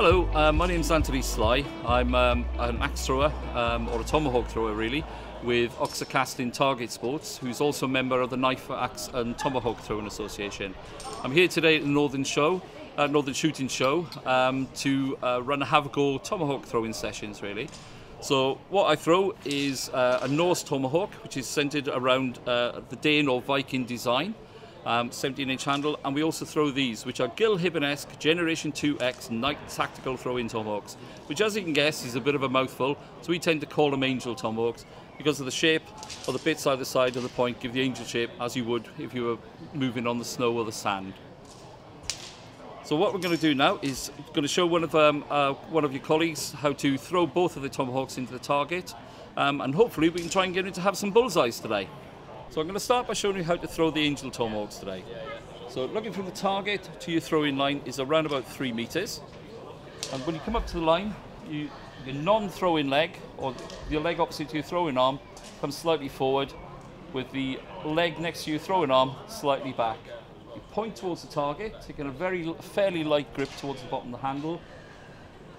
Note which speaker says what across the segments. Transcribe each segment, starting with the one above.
Speaker 1: Uh, my name's Anthony Sly. I'm um, an axe thrower, um, or a tomahawk thrower really, with Oksekasting Target Sports, who's also a member of the Knife, Axe and Tomahawk Throwing Association. I'm here today at the Northern Show, uh, Northern Shooting Show, um, to uh, run a have tomahawk throwing sessions really. So what I throw is uh, a Norse tomahawk, which is centered around uh, the Dane or Viking design um, 17 inch handle, and we also throw these, which are Gil Hibben-esque Generation 2X Night Tactical Throw-In Tomahawks, which as you can guess is a bit of a mouthful, so we tend to call them Angel Tomahawks because of the shape or the bits either side of the point give the angel shape as you would if you were moving on the snow or the sand. So what we're going to do now is going to show one of um, uh, one of your colleagues how to throw both of the tomahawks into the target, um, and hopefully we can try and get him to have some bullseyes today. So I'm going to start by showing you how to throw the angel tomahawks today. So looking from the target to your throwing line is around about three meters. And when you come up to the line, you, your non-throwing leg, or your leg opposite to your throwing arm, comes slightly forward, with the leg next to your throwing arm slightly back. You point towards the target, taking a very fairly light grip towards the bottom of the handle.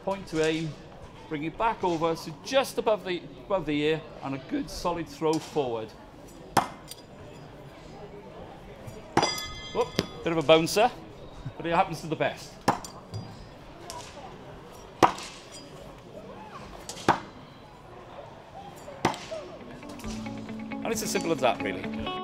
Speaker 1: Point to aim, bring it back over, so just above the above the ear, and a good solid throw forward. Whoop, bit of a bouncer, but it happens to the best. And it's as simple as that, really.